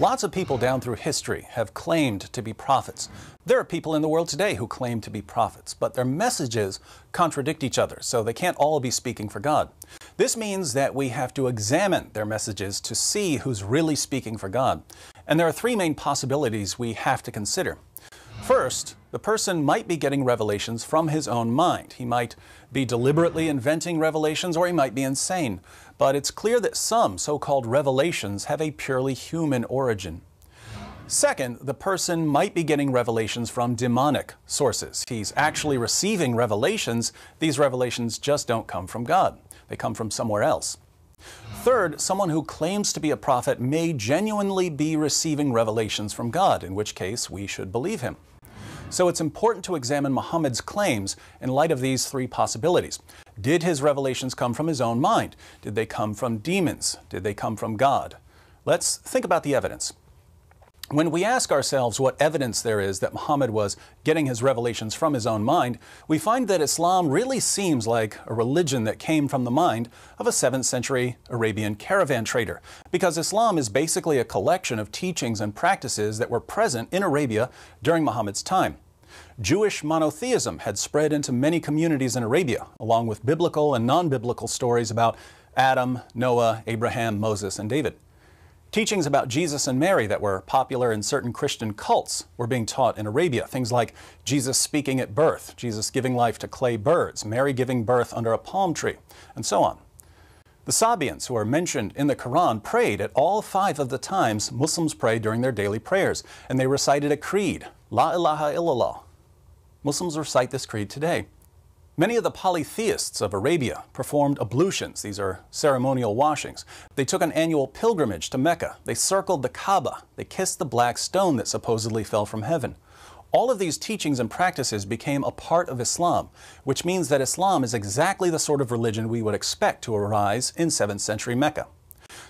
Lots of people down through history have claimed to be prophets. There are people in the world today who claim to be prophets, but their messages contradict each other, so they can't all be speaking for God. This means that we have to examine their messages to see who's really speaking for God. And there are three main possibilities we have to consider. First, the person might be getting revelations from his own mind. He might be deliberately inventing revelations or he might be insane. But it's clear that some so called revelations have a purely human origin. Second, the person might be getting revelations from demonic sources. He's actually receiving revelations. These revelations just don't come from God, they come from somewhere else. Third, someone who claims to be a prophet may genuinely be receiving revelations from God, in which case we should believe him. So it's important to examine Muhammad's claims in light of these three possibilities. Did his revelations come from his own mind? Did they come from demons? Did they come from God? Let's think about the evidence. When we ask ourselves what evidence there is that Muhammad was getting his revelations from his own mind, we find that Islam really seems like a religion that came from the mind of a 7th century Arabian caravan trader, because Islam is basically a collection of teachings and practices that were present in Arabia during Muhammad's time. Jewish monotheism had spread into many communities in Arabia, along with biblical and non biblical stories about Adam, Noah, Abraham, Moses, and David. Teachings about Jesus and Mary that were popular in certain Christian cults were being taught in Arabia. Things like Jesus speaking at birth, Jesus giving life to clay birds, Mary giving birth under a palm tree, and so on. The Sabians, who are mentioned in the Quran, prayed at all five of the times Muslims pray during their daily prayers, and they recited a creed, La ilaha illallah. Muslims recite this creed today. Many of the polytheists of Arabia performed ablutions. These are ceremonial washings. They took an annual pilgrimage to Mecca. They circled the Kaaba. They kissed the black stone that supposedly fell from heaven. All of these teachings and practices became a part of Islam, which means that Islam is exactly the sort of religion we would expect to arise in 7th century Mecca.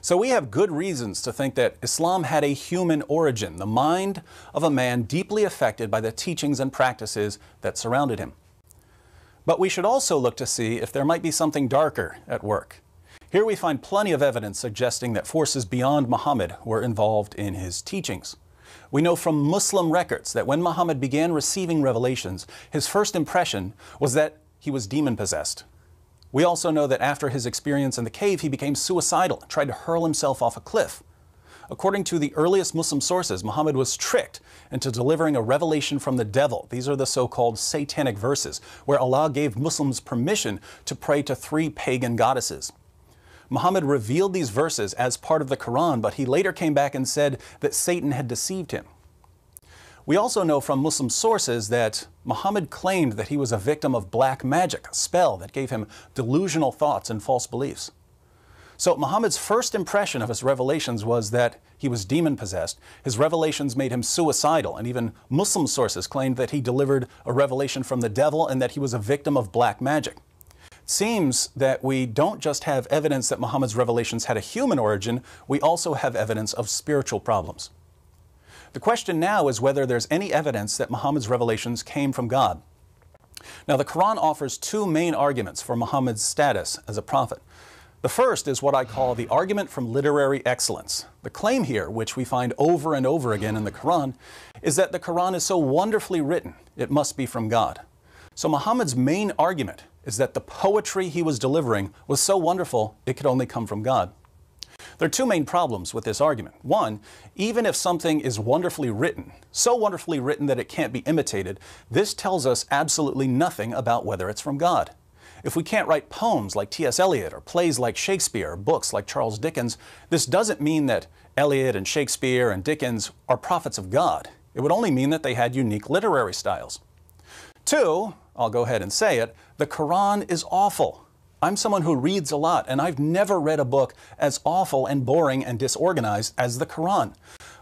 So we have good reasons to think that Islam had a human origin, the mind of a man deeply affected by the teachings and practices that surrounded him. But we should also look to see if there might be something darker at work. Here we find plenty of evidence suggesting that forces beyond Muhammad were involved in his teachings. We know from Muslim records that when Muhammad began receiving revelations, his first impression was that he was demon possessed. We also know that after his experience in the cave, he became suicidal tried to hurl himself off a cliff. According to the earliest Muslim sources, Muhammad was tricked into delivering a revelation from the devil. These are the so called satanic verses, where Allah gave Muslims permission to pray to three pagan goddesses. Muhammad revealed these verses as part of the Quran, but he later came back and said that Satan had deceived him. We also know from Muslim sources that Muhammad claimed that he was a victim of black magic, a spell that gave him delusional thoughts and false beliefs. So Muhammad's first impression of his revelations was that he was demon possessed. His revelations made him suicidal, and even Muslim sources claimed that he delivered a revelation from the devil and that he was a victim of black magic. It seems that we don't just have evidence that Muhammad's revelations had a human origin, we also have evidence of spiritual problems. The question now is whether there's any evidence that Muhammad's revelations came from God. Now, the Quran offers two main arguments for Muhammad's status as a prophet. The first is what I call the argument from literary excellence. The claim here, which we find over and over again in the Quran, is that the Quran is so wonderfully written, it must be from God. So Muhammad's main argument is that the poetry he was delivering was so wonderful, it could only come from God. There are two main problems with this argument. One, even if something is wonderfully written, so wonderfully written that it can't be imitated, this tells us absolutely nothing about whether it's from God. If we can't write poems like T.S. Eliot or plays like Shakespeare or books like Charles Dickens, this doesn't mean that Eliot and Shakespeare and Dickens are prophets of God. It would only mean that they had unique literary styles. Two, I'll go ahead and say it, the Quran is awful. I'm someone who reads a lot, and I've never read a book as awful and boring and disorganized as the Quran.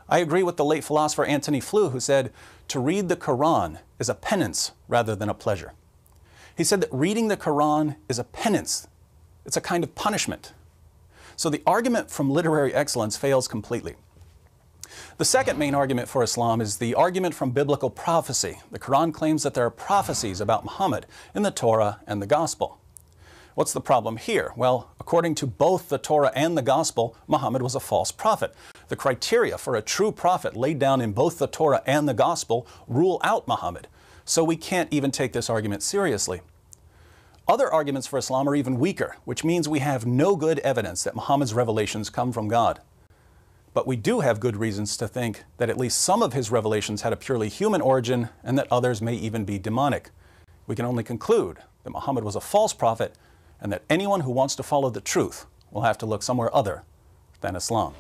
I agree with the late philosopher Antony Flew, who said, To read the Quran is a penance rather than a pleasure. He said that reading the Quran is a penance, it's a kind of punishment. So the argument from literary excellence fails completely. The second main argument for Islam is the argument from biblical prophecy. The Quran claims that there are prophecies about Muhammad in the Torah and the Gospel. What's the problem here? Well, According to both the Torah and the Gospel, Muhammad was a false prophet. The criteria for a true prophet laid down in both the Torah and the Gospel rule out Muhammad. So we can't even take this argument seriously. Other arguments for Islam are even weaker, which means we have no good evidence that Muhammad's revelations come from God. But we do have good reasons to think that at least some of his revelations had a purely human origin and that others may even be demonic. We can only conclude that Muhammad was a false prophet and that anyone who wants to follow the truth will have to look somewhere other than Islam.